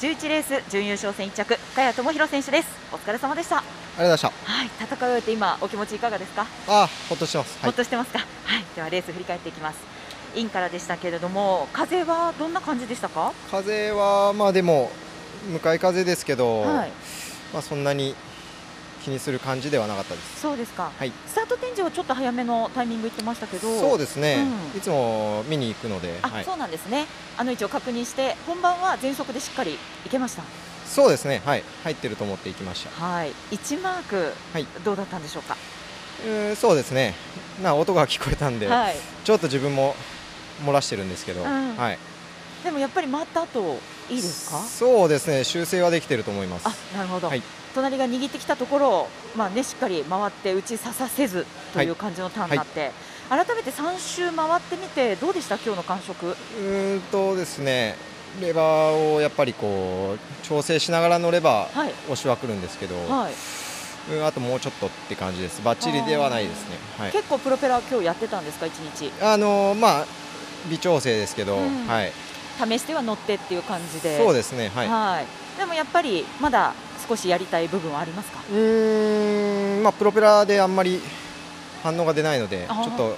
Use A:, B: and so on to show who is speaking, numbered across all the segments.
A: 11レース準優勝戦1着茅智弘選手です。お疲れ様でした。
B: ありがとうございま
A: はい戦い終えて今お気持ちいかがですか？
B: した。あ、ほっとしてます。はい。
A: ほっ。としてますか？はいではレース振り返っていきます。インからでしたけれども風はどんな感じでしたか？
B: 風はまあでも向かい風ですけど、
A: はい。
B: まあそんなに気にする感じではなかったです。
A: そうですか
B: はい。
A: スタート展示はちょっと早めのタイミングいってましたけど
B: そうですね、
A: うん
B: いつも見に行くので、
A: あ、
B: はい。
A: そうなんですねあの位置を確認して本番は全速でしっかりいけました
B: そうですね、はい。入ってると思って行きました。
A: はい1マーク
B: はい。
A: どうだったんでしょうか？
B: うーんそうですね。な音が聞こえたんで、
A: はい
B: ちょっと自分も漏らしてるんですけど、
A: うん
B: はい。
A: でもやっぱり回った後いいですか？
B: そうですね、修正はできてると思います。
A: あなるほど、
B: はい
A: 隣が握ってきたところを、まあね、しっかり回って打ち刺させずという感じのターンになって、改めて3周回ってみてどうでした、今日の感触。
B: うーんとですね、レバーをやっぱりこう調整しながら乗れば
A: はい
B: 押しはくるんですけど、
A: はい、
B: うんあともうちょっとって感じです。バッチリではないですね。はい。
A: 結構プロペラ今日やってたんですか、1日
B: あのーまあ微調整ですけど、
A: うん
B: はい。
A: 試しては乗ってっていう感じで、
B: そうですね。はい。
A: はいでもやっぱりまだ少しやりたい部分はありますか？
B: うーん、まあプロペラであんまり反応が出ないので、ちょっと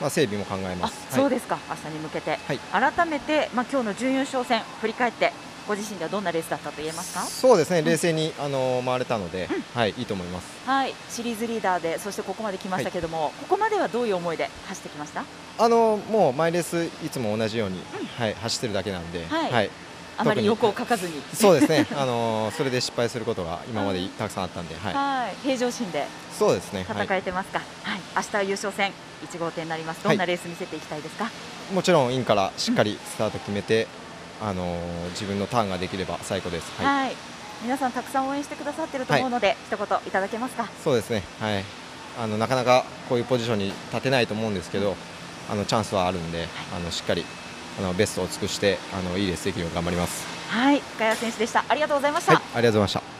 B: まあ整備も考えま
A: あ
B: す。
A: そう
B: はい。
A: ですか、明日に向けて、
B: はい
A: 改めて、まあ今日の準優勝戦、振り返って、ご自身ではどんなレースだったと言えますか？
B: そうですね。冷静に、あのー回れたので、
A: うん
B: はい、いいと思います。
A: はい、シリーズリーダーで、そしてここまで来ましたけども、ここまではどういう思いで走ってきました？
B: あのーもうマイレースいつも同じように、はい、走ってるだけなんで、
A: はいあまり横をかかずに。
B: そうですね。あのー それで失敗することが今までたくさんあったんで、はい。
A: はい、平常心で
B: そうですね。はい
A: 戦えてますか？はい、明日は優勝戦1号艇になります。どんなレース見せていきたいですか？
B: もちろんインからしっかりスタート決めて、あのー自分のターンができれば最高です。はい。
A: はい、皆さんたくさん応援してくださってると思うので、一言いただけますか？
B: そうですね。はい。あのなかなかこういうポジションに立てないと思うんですけど、あのチャンスはあるんで、あのしっかりあのベストを尽くしてあのいいレースできるように頑張ります。
A: はい、深谷選手でした。ありがとうございました。
B: はい、ありがとうございました。